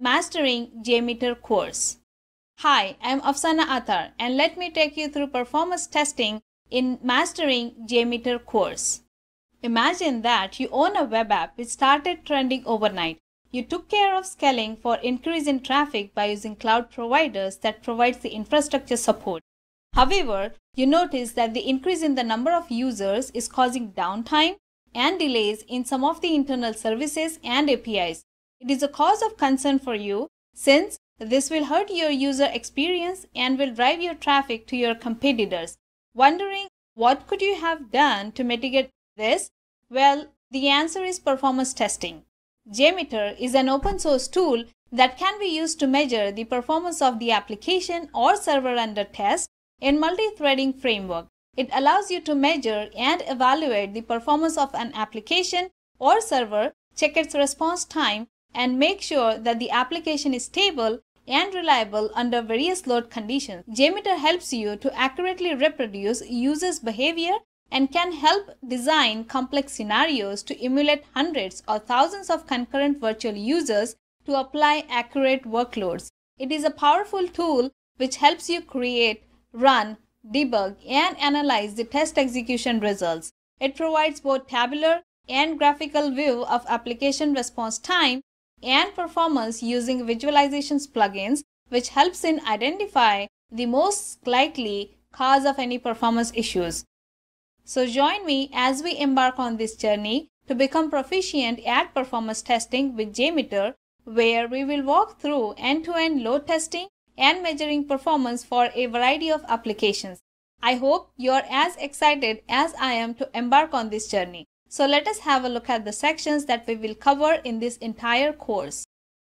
Mastering JMeter course. Hi, I'm Afsana Atar and let me take you through performance testing in Mastering JMeter course. Imagine that you own a web app which started trending overnight. You took care of scaling for increase in traffic by using cloud providers that provides the infrastructure support. However, you notice that the increase in the number of users is causing downtime and delays in some of the internal services and APIs. It is a cause of concern for you since this will hurt your user experience and will drive your traffic to your competitors. Wondering what could you have done to mitigate this? Well, the answer is performance testing. JMeter is an open source tool that can be used to measure the performance of the application or server under test in multi-threading framework. It allows you to measure and evaluate the performance of an application or server, check its response time, and make sure that the application is stable and reliable under various load conditions. JMeter helps you to accurately reproduce users' behavior and can help design complex scenarios to emulate hundreds or thousands of concurrent virtual users to apply accurate workloads. It is a powerful tool which helps you create, run, debug, and analyze the test execution results. It provides both tabular and graphical view of application response time and performance using visualizations plugins which helps in identify the most likely cause of any performance issues. So join me as we embark on this journey to become proficient at performance testing with JMeter, where we will walk through end-to-end load testing and measuring performance for a variety of applications. I hope you're as excited as I am to embark on this journey. So let us have a look at the sections that we will cover in this entire course.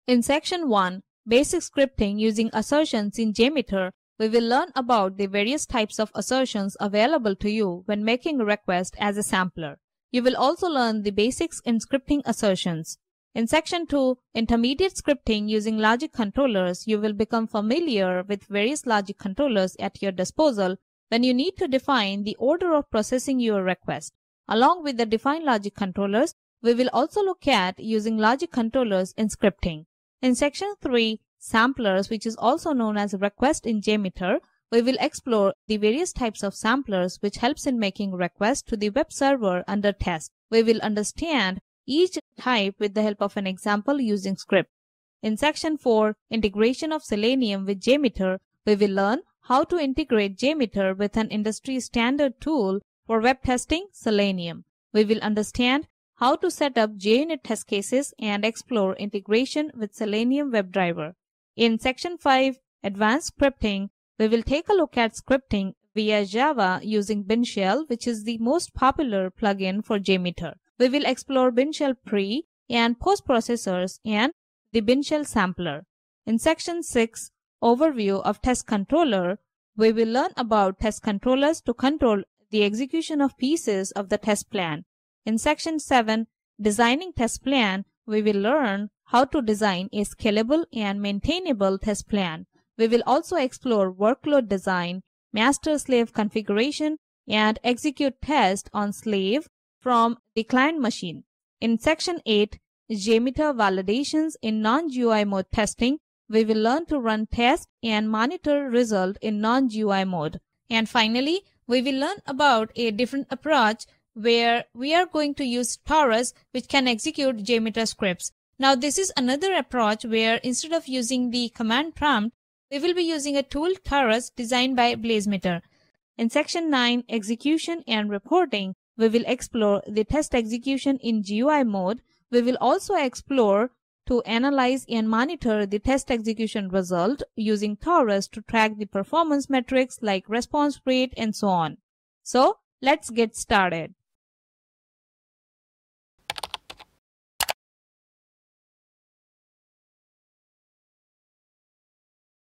In section 1, basic scripting using assertions in JMeter, we will learn about the various types of assertions available to you when making a request as a sampler. You will also learn the basics in scripting assertions. In section 2, intermediate scripting using logic controllers, you will become familiar with various logic controllers at your disposal when you need to define the order of processing your request. Along with the defined logic controllers, we will also look at using logic controllers in scripting. In section 3, samplers, which is also known as request in JMeter, we will explore the various types of samplers which helps in making requests to the web server under test. We will understand each type with the help of an example using script. In section 4, integration of Selenium with JMeter, we will learn how to integrate JMeter with an industry standard tool for web testing, Selenium. We will understand how to set up JUnit test cases and explore integration with Selenium WebDriver. In section 5, Advanced Scripting, we will take a look at scripting via Java using BeanShell, which is the most popular plugin for JMeter. We will explore BeanShell pre and post processors and the BeanShell sampler. In section 6, Overview of Test Controller, we will learn about test controllers to control the execution of pieces of the test plan. In section 7, Designing Test Plan, we will learn how to design a scalable and maintainable test plan. We will also explore workload design, master-slave configuration, and execute test on slave from the client machine. In section 8, JMeter validations in non-GUI mode testing, we will learn to run test and monitor result in non-GUI mode. And finally, we will learn about a different approach where we are going to use Taurus which can execute JMeter scripts. Now this is another approach where instead of using the command prompt, we will be using a tool Taurus designed by Blazemeter. In section 9, execution and reporting, we will explore the test execution in GUI mode. We will also explore to analyze and monitor the test execution result using Taurus to track the performance metrics like response rate and so on. So let's get started.